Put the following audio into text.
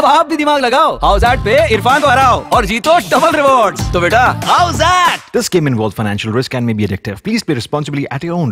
अब आप भी दिमाग लगाओ। हाउसैट पे इरफान द्वारा हराओ और जीतो डबल रिवॉर्ड तो बेटा howzat this game involve financial risk and may be addictive please play responsibly at your own